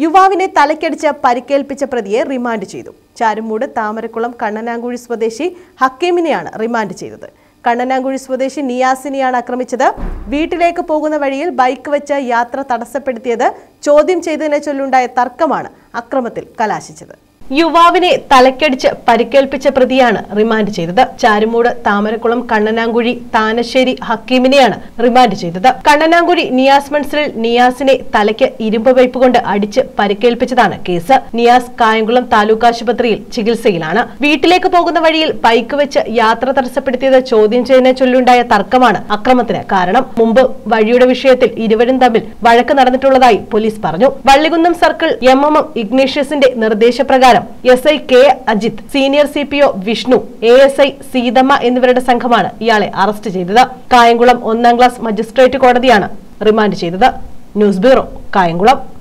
യുവാവിനെ തലക്കടിച്ച് പരിക്കേൽപ്പിച്ച പ്രതിയെ റിമാൻഡ് ചെയ്തു. ചാരുമൂട് താമരക്കുളം കണ്ണനാങ്കുഴി സ്വദേശി ഹക്കീമിനെയാണ് റിമാൻഡ് ചെയ്തത്. കണ്ണനാങ്കുഴി സ്വദേശി നിയാസിനെയാണ് ആക്രമിച്ചത്. വീട്ടിലേക്ക് പോകുന്ന വഴിയിൽ ബൈക്ക് വെച്ച് യാത്ര തടസ്സപ്പെടുത്തിയത് ചോദ്യം ചെയ്തതിനെ ചൊല്ലുണ്ടായ തർക്കമാണ് അക്രമത്തിൽ കലാശിച്ചത്. യുവാവിനെ തലക്കടിച്ച് പരിക്കേൽപ്പിച്ച പ്രതിയാണ് റിമാൻഡ് ചെയ്തത്. ചാരുമൂട് താമരക്കുളം കണ്ണനാങ്കുഴി താനശ്ശേരി ഹക്കീമിനെയാണ് റിമാൻഡ് ചെയ്തത്. കണ്ണനാങ്കുഴി നിയാസ് മൺസറിൽ നിയാസിനെ തലയ്ക്ക് ഇരുമ്പ് പൈപ്പ് കൊണ്ട് അടിച്ച് പരിക്കേൽപ്പിച്ചതാണ് കേസ്. നിയാസ് കായംകുളം താലൂക്ക് ആശുപത്രിയിൽ ചികിത്സയിലാണ്. വീട്ടിലേക്ക് പോകുന്ന വഴിയിൽ പൈക്ക് വെച്ച് യാത്ര തടസ്സപ്പെടുത്തിയത് ചോദ്യം ചെയ്യുന്ന ചൊല്ലുണ്ടായ തർക്കമാണ് അക്രമത്തിന് കാരണം. മുമ്പ് വഴിയുടെ വിഷയത്തിൽ ഇരുവരും തമ്മിൽ വഴക്ക് നടന്നിട്ടുള്ളതായി പോലീസ് പറഞ്ഞു. വള്ളികുന്നം സർക്കിൾ എം എം ഇഗ്നേഷ്യസിന്റെ നിർദ്ദേശപ്രകാരം S I K Ajith senior C P O Vishnu A S I Seethamma എന്നിവരുടെ സംഘമാണ് ഇയാളെ അറസ്റ്റ് ചെയ്തത്. കായംകുളം ഒന്നാം ക്ലാസ് മജിസ്ട്രേറ്റ് കോടതിയാണ് റിമാൻഡ് ചെയ്തത്. News bureau Kayamkulam.